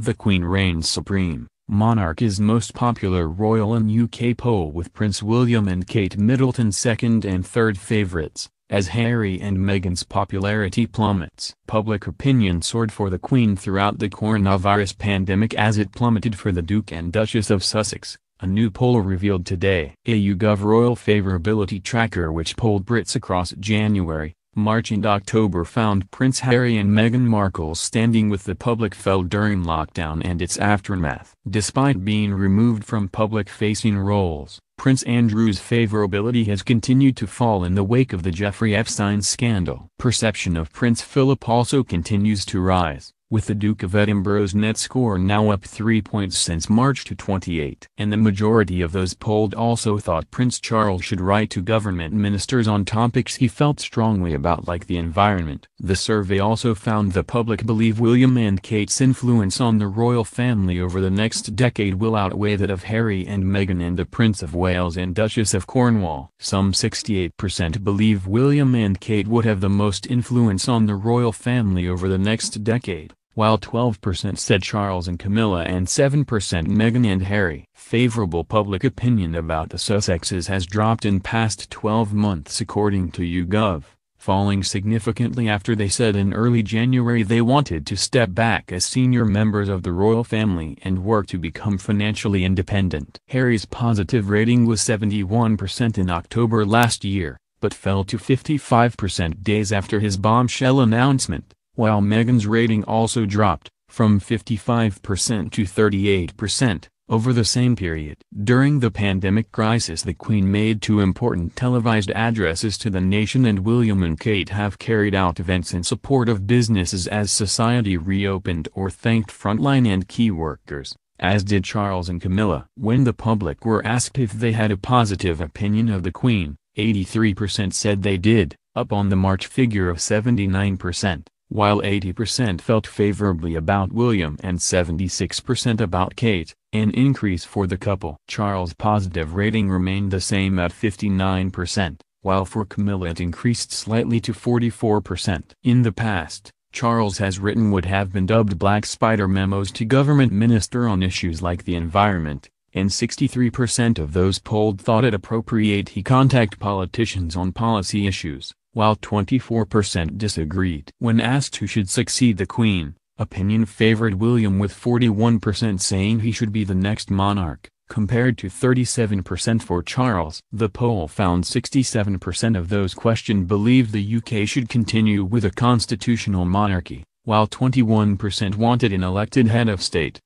The Queen reigns supreme. Monarch is most popular royal in UK poll with Prince William and Kate Middleton second and third favorites, as Harry and Meghan's popularity plummets. Public opinion soared for the Queen throughout the coronavirus pandemic as it plummeted for the Duke and Duchess of Sussex, a new poll revealed today. A YouGov Royal Favorability Tracker which polled Brits across January, March and October found Prince Harry and Meghan Markle standing with the public fell during lockdown and its aftermath. Despite being removed from public-facing roles, Prince Andrew's favorability has continued to fall in the wake of the Jeffrey Epstein scandal. Perception of Prince Philip also continues to rise with the Duke of Edinburgh's net score now up 3 points since March to 28. And the majority of those polled also thought Prince Charles should write to government ministers on topics he felt strongly about like the environment. The survey also found the public believe William and Kate's influence on the royal family over the next decade will outweigh that of Harry and Meghan and the Prince of Wales and Duchess of Cornwall. Some 68% believe William and Kate would have the most influence on the royal family over the next decade while 12% said Charles and Camilla and 7% Meghan and Harry. Favorable public opinion about the Sussexes has dropped in past 12 months according to YouGov, falling significantly after they said in early January they wanted to step back as senior members of the royal family and work to become financially independent. Harry's positive rating was 71% in October last year, but fell to 55% days after his bombshell announcement while Meghan's rating also dropped, from 55% to 38%, over the same period. During the pandemic crisis the Queen made two important televised addresses to the nation and William and Kate have carried out events in support of businesses as society reopened or thanked frontline and key workers, as did Charles and Camilla. When the public were asked if they had a positive opinion of the Queen, 83% said they did, up on the March figure of 79% while 80% felt favorably about William and 76% about Kate, an increase for the couple. Charles' positive rating remained the same at 59%, while for Camilla it increased slightly to 44%. In the past, Charles has written what have been dubbed Black Spider memos to government minister on issues like the environment, and 63% of those polled thought it appropriate he contact politicians on policy issues while 24% disagreed. When asked who should succeed the Queen, opinion favored William with 41% saying he should be the next monarch, compared to 37% for Charles. The poll found 67% of those questioned believed the UK should continue with a constitutional monarchy, while 21% wanted an elected head of state.